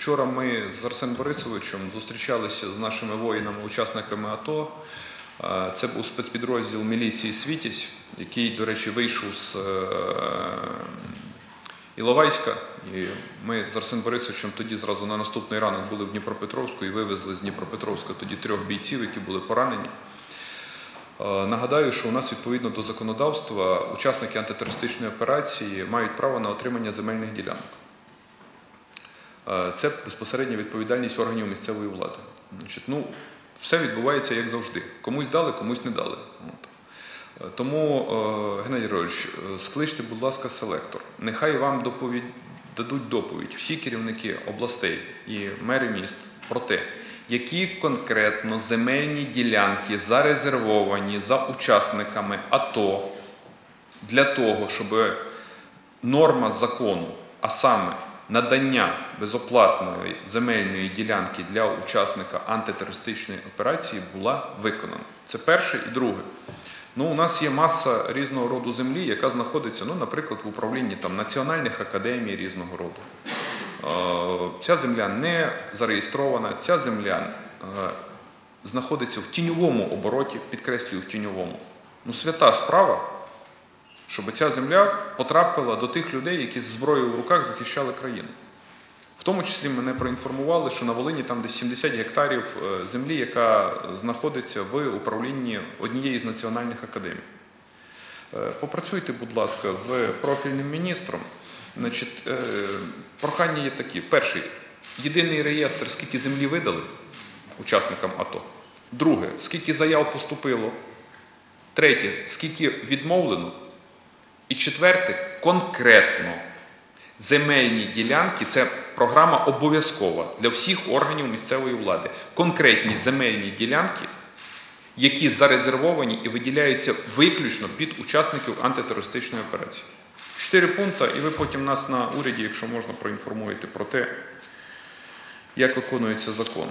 Вчора ми з Арсеном Борисовичем зустрічалися з нашими воїнами-учасниками АТО. Е, Це був спецпідрозділ міліції Світязь, який, до речі, вийшов з е, Іловайська. І ми з Арсеном Борисовичем тоді зразу на наступний ранок були в Дніпропетровську і вивезли з Дніпропетровська тоді трьох бійців, які були поранені. Е, Нагадаю, що у нас відповідно до законодавства учасники антитерористичної операції мають право на отримання земельних ділянок. Це безпосередня відповідальність органів місцевої влади. Значить, ну, все відбувається як завжди. Комусь дали, комусь не дали. От. Е, Тому, е, Геннадій Григорович, е, скличте, будь ласка, селектор. Нехай вам доповідь, дадуть доповідь всі керівники областей і мери міст про те, які конкретно земельні ділянки зарезервовані за учасниками АТО для того, щоб норма закону, а саме надання безоплатної земельної ділянки для учасника антитерористичної операції була виконана. Це перше і друге. Ну, у нас є маса різного роду землі, яка знаходиться, ну, наприклад, в управлінні там, національних академій різного роду. Е, Ця земля не зареєстрована, ця земля е, знаходиться в тіньовому обороті, підкреслюю в тіньовому. Ну, свята справа, щоб ця земля потрапила до тих людей, які з зброєю в руках захищали країну. В тому числі мене проінформували, що на Волині там десь 70 гектарів е, землі, яка знаходиться в управлінні однієї з національних академій. Е, Попрацюйте, будь ласка, з профільним міністром. Значить, е, прохання є такі: перший єдиний реєстр, скільки землі видали учасникам АТО. Друге, скільки заяв поступило. Третє, скільки відмовлено. І четверте, конкретно земельні ділянки це програма обов'язкова для всіх органів місцевої влади. Конкретні земельні ділянки, які зарезервовані і виділяються виключно під учасників антитерористичної операції. Чотири пункти, і ви потім нас на уряді, якщо можна, проінформуєте про те, як виконується закон.